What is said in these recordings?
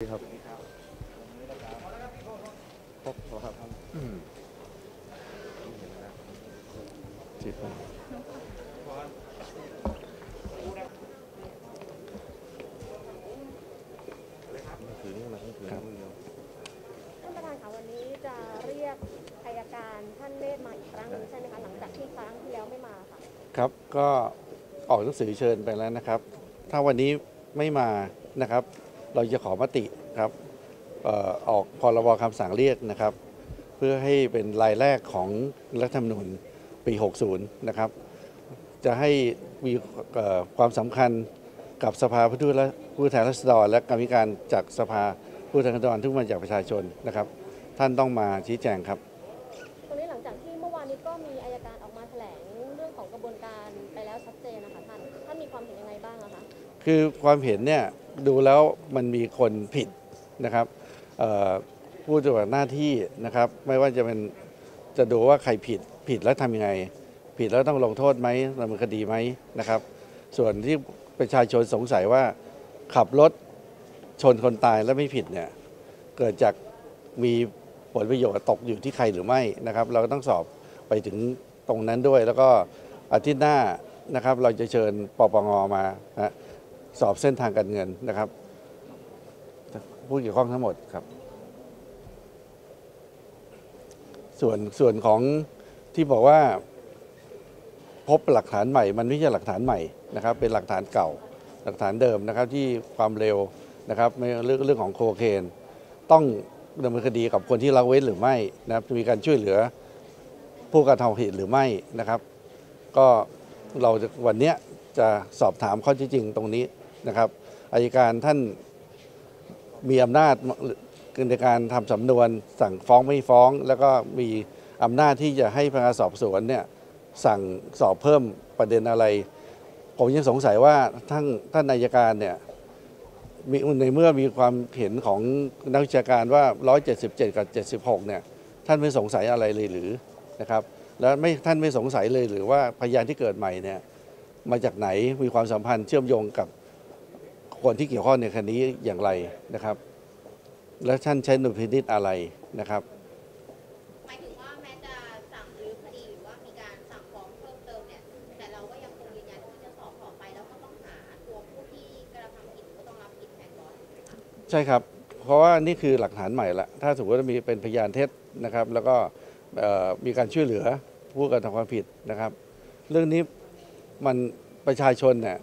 ครับพบเหรอครับอืมจิตนะถือนี่มาถือนี่ท่านประธานคะวันนี้จะเรียกอายการท่านเนตรมาอีกครั้งหนึงใช่ไหมคะหลังจากที่ครั้งที่แล้วไม่มาค่ะครับ ก็ออกหนังสือเชิญไปแล้วนะครับ ถ้าวันนี้ไม่มานะครับ เราจะขอมติครับเอ่อออกพรบคำสั่งเรียกนะครับ เพื่อให้เป็นรายแรกของรัฐธรรมนูญปี 60 นะครับ จะให้มีเอ่อความสำคัญกับสภาผู้แทนผู้แทนราษฎร และกรรมการจากสภาผู้แทนราษฎรทุกมาจากประชาชนนะครับ ท่านต้องมาชี้แจงครับตรงนี้หลังจากที่เมื่อวานนี้ก็มีอายการออกมาแถลงเรื่องของกระบวนการไปแล้วชัดเจนนะคะท่านท่านมีความเห็นยังไงบ้างอะคะคือความเห็นเนี่ย ดูแล้วมันมีคนผิดนะครับผู้ปฏิบัติหน้าที่นะครับ ไม่ว่าจะเป็นจะดูว่าใครผิดผิดแล้วทำยังไง ผิดแล้วต้องลงโทษไหมดำเนินคดีไหมนะครับ ส่วนที่ประชาชนสงสัยว่าขับรถชนคนตายแล้วไม่ผิดเนี่ยเกิดจากมีผลประโยชน์ตกอยู่ที่ใครหรือไม่นะครับ เราก็ต้องสอบไปถึงตรงนั้นด้วย แล้วก็อาทิตย์หน้านะครับ เราจะเชิญปปงมานะ สอบเส้นทางการเงินนะครับผู้เกี่ยวข้องทั้งหมดครับ ส่วนส่วนของที่บอกว่า พบหลักฐานใหม่ มันไม่ใช่หลักฐานใหม่นะครับ เป็นหลักฐานเก่า หลักฐานเดิมนะครับ ที่ความเร็วนะครับเรื่องเรื่องของโคเคน ต้องดำเนินคดีกับคนที่ละเว้นหรือไม่นะครับมีการช่วยเหลือผู้กระทำผิดหรือไม่นะครับ ก็เราจะวันนี้จะสอบถามข้อท็จจริงตรงนี้ นะครับอายการท่านมีอำนาจในการทำสำนวนสั่งฟ้องไม่ฟ้อง แล้วก็มีอำนาจที่จะให้พนักงานสอบสวนเนี่ยสั่งสอบเพิ่มประเด็นอะไร ผมยังสงสัยว่าท่านท่านนายการเนี่ยมีในเมื่อมีความเห็นของนักวิชาการว่า 177 กับ 76 เนี่ย ท่านไม่สงสัยอะไรเลยหรือนะครับ แล้วไม่ท่านไม่สงสัยเลยหรือว่าพยานที่เกิดใหม่เนี่ยมาจากไหนมีความสัมพันธ์เชื่อมโยงกับ คนที่เกี่ยวข้องในคดีนี้อย่างไรนะครับ และท่านใช้ดุลพินิจอะไรนะครับหมายถึงว่าแม้จะสั่งรื้อคดีหรือว่ามีการสั่งฟ้องเพิ่มเติมเนี่ยแต่เราก็ยังคงยืนยันที่จะสอบต่อไปแล้วก็ต้องหาตัวผู้ที่กระทำผิดก็ต้องรับผิดแทนบอสใช่ครับ เพราะว่านี่คือหลักฐานใหม่ละถ้าสมมติว่ามีเป็นพยานเท็จนะครับ แล้วก็เอ่อมีการช่วยเหลือผู้กระทำความผิดนะครับ เรื่องนี้มันประชาชนเนี่ย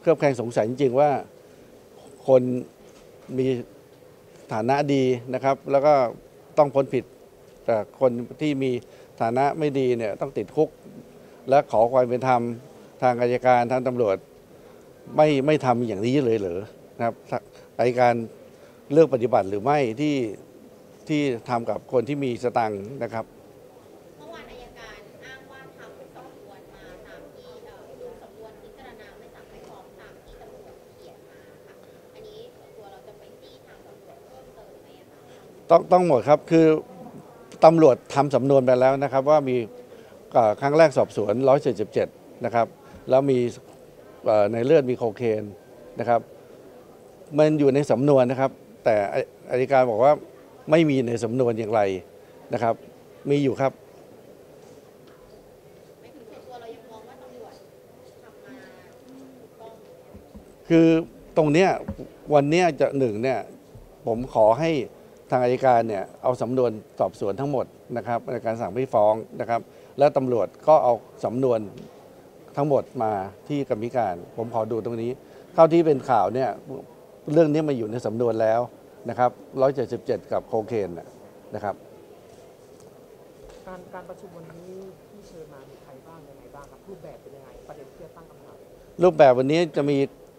เครือบแคลงสงสัยจริงๆว่า คนมีฐานะดีนะครับ แล้วก็ต้องพ้นผิด แต่คนที่มีฐานะไม่ดีเนี่ยต้องติดคุก และขอความเป็นธรรมทางอายการทางตำรวจ ไม่ไม่ทำอย่างนี้เลยเหรอนะครับอายการเลือกปฏิบัติหรือไม่ที่ที่ทำกับคนที่มีสตังค์นะครับ ต้องต้องหมดครับคือตำรวจทำสำนวนไปแล้วนะครับ ว่ามีครั้งแรกสอบสวน 177 นะครับ แล้วมีในเลือดมีโคเคนนะครับ มันอยู่ในสำนวนนะครับ แต่ออัยการบอกว่าไม่มีในสำนวนอย่างไรนะครับ มีอยู่ครับคือตรงเนี้ยวันเนี้ยจะหนึ่งเนี่ยผมขอให้ ทางอายการเนี่ยเอาสำนวนสอบสวนทั้งหมดนะครับในการสั่งไม่ฟ้องนะครับ และตำรวจก็เอาสำนวนทั้งหมดมาที่กรรมิการ ผมขอดูตรงนี้เท่าที่เป็นข่าวเนี่ยเรื่องนี้มาอยู่ในสำนวนแล้วนะครับ177 กับโคเคนน่ะนะครับการการประชุมวันนี้ที่เชิญมามีใครบ้างยังไงบ้างครับรูปแบบเป็นยังไงประเด็นที่จะตั้งคำถามรูปแบบวันนี้จะมี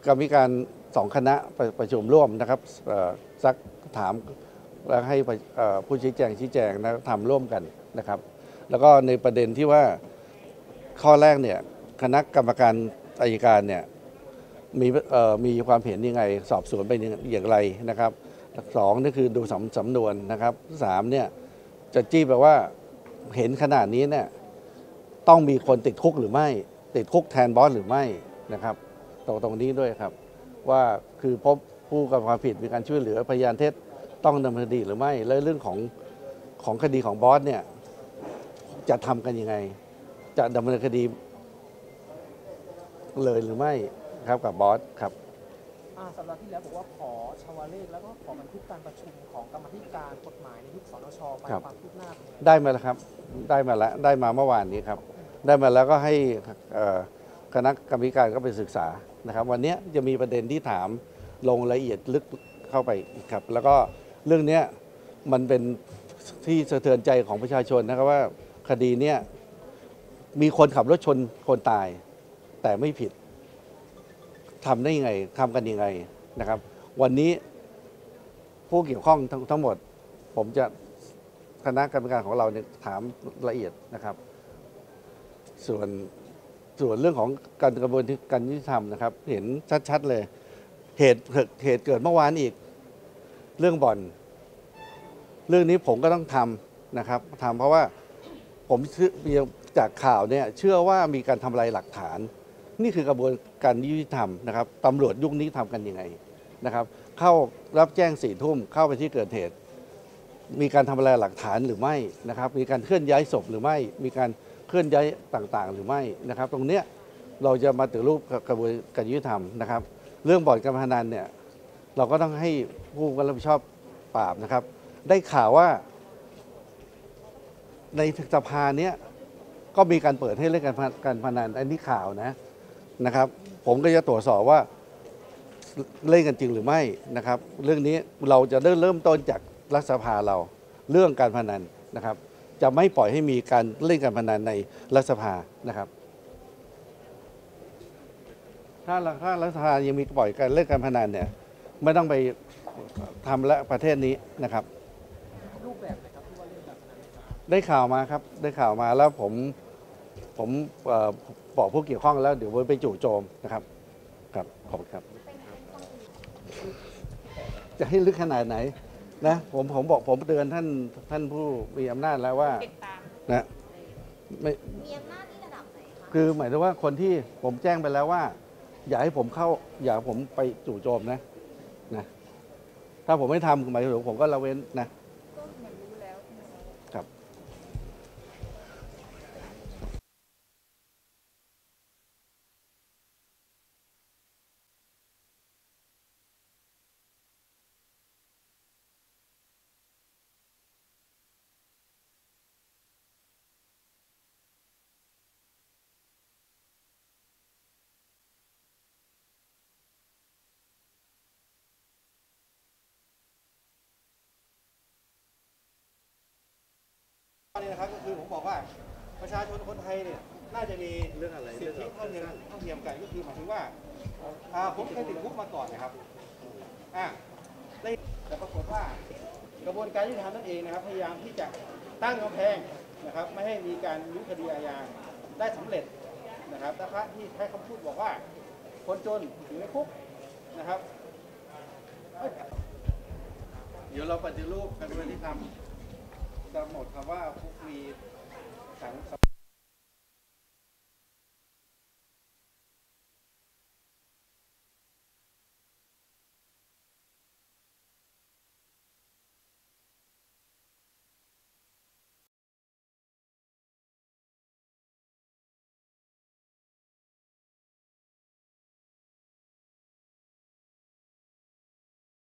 กรรมิการสองคณะประประชุมร่วมนะครับเอ่อซักถาม แล้วให้ผู้ชี้แจงชี้แจงนะทำร่วมกันนะครับ แล้วก็ในประเด็นที่ว่าข้อแรกเนี่ยคณะกรรมการอายการเนี่ยมีมีความเห็นยังไง สอบสวนไปอย่างไรนะครับสองนี่คือดูสำสำนวนนะครับสามเนี่ยจะจี้แปลว่าเห็นขนาดนี้เนี่ยต้องมีคนติดคุกหรือไม่ ติดคุกแทนบอสหรือไม่นะครับตรงตรงนี้ด้วยครับ ว่าคือพบผู้กระทำความผิดมีการช่วยเหลือพยานเท็จ ต้องดำเนินคดีหรือไม่ และเรื่องของของคดีของบอสเนี่ยจะทำกันยังไง จะดำเนินคดีเลยหรือไม่ครับกับบอสครับอ่าสัปดาห์ที่แล้วบอกว่าขอชาวเลขแล้วก็ขอบันทึกการประชุมของกรรมาธิการกฎหมายในยุคสนชไปครับ ความคืบหน้าเป็นยังไงได้มาแล้วครับ ได้มาแล้วได้มาเมื่อวานนี้ครับ ได้มาแล้วก็ให้เอ่อคณะกรรมการก็ไปศึกษานะครับ วันนี้จะมีประเด็นที่ถามลงรายละเอียดลึกเข้าไปอีกครับ แล้วก็ เรื่องนี้มันเป็นที่สะเทือนใจของประชาชนนะครับว่าคดีเนี้ยมีคนขับรถชนคนตาย แต่ไม่ผิดทำได้ยังไงทำกันยังไงนะครับ วันนี้ผู้เกี่ยวข้องทั้งทั้งหมด ผมจะคณะกรรมการของเราเนี่ยถามละเอียดนะครับ ส่วนส่วนเรื่องของการกระบวนการยุติธรรมนะครับ เห็นชัดๆเลย เหตุเหตุเกิดเมื่อวานอีก เรื่องบ่อน เรื่องนี้ผมก็ต้องทำนะครับทำเพราะว่าผมจากข่าวเนี่ยเชื่อว่ามีการทำลายหลักฐาน นี่คือกระบวนการยุติธรรมนะครับตำรวจยุคนี้ทำกันยังไงนะครับ เข้ารับแจ้งสี่ทุ่มเข้าไปที่เกิดเหตุ มีการทำลายหลักฐานหรือไม่นะครับ มีการเคลื่อนย้ายศพหรือไม่ มีการเคลื่อนย้ายต่างๆ หรือไม่นะครับ ตรงเนี้ยเราจะมาถึงรูปกระบวนการยุติธรรมนะครับ เรื่องบ่อนการพนันเนี่ย เราก็ต้องให้ผู้รับผิดชอบปราบนะครับ ได้ข่าวว่า ในสภาเนี้ยก็มีการเปิดให้เล่นการพนันการพนันอันนี้ข่าวนะนะครับ ผมก็จะตรวจสอบว่าเล่นกันจริงหรือไม่นะครับ เรื่องนี้เราจะเริ่มเริ่มต้นจากรัฐสภาเราเรื่องการพนันนะครับ จะไม่ปล่อยให้มีการเล่นการพนันในรัฐสภานะครับ ถ้าถ้ารัฐสภายังมีปล่อยการเล่นการพนันเนี่ย ไม่ต้องไปทำและประเทศนี้นะครับรูปแบบไหนครับที่ว่าเล่นการพนันได้ข่าวมาครับ ได้ข่าวมาแล้วผมผมเอ่อบอกผู้เกี่ยวข้องแล้วเดี๋ยวไปจู่โจมนะครับ ครับขอบคุณครับ จะให้ลึกขนาดไหนนะผมผมบอกผมเตือนท่านท่านผู้มีอำนาจแล้วว่านะไม่มีอำนาจที่ระดับไหนคะคือหมายถึงว่าคนที่ผมแจ้งไปแล้วว่า อย่าให้ผมเข้า อย่าให้ผมไปจู่โจมนะนะ ถ้าผมไม่ทำหมายถึงผมก็ละเว้นนะ ก็เหมือนรู้แล้วใช่ไหมคะ ครับ นี่นะครับก็คือผมบอกว่าประชาชนคนไทยเนี่ยน่าจะมีเรื่องอะไรสิทธิเท่าเทียมเท่าเทียมกันก็คือหมายถึงว่าอ่าผมเคยติดคุกมาก่อนนะครับอ่าได้แต่ปรากฏว่ากระบวนการยุติธรรมนั่นเองนะครับ พยายามที่จะตั้งกำแพงนะครับไม่ให้มีการยุคดีอาญาได้สำเร็จนะครับแต่พระที่ใช้คำพูดบอกว่า คนจนอยู่ในคุกนะครับ เดี๋ยวเราปฏิรูปกระบวนการยุติธรรม จะหมดคำว่าคุกมีสัง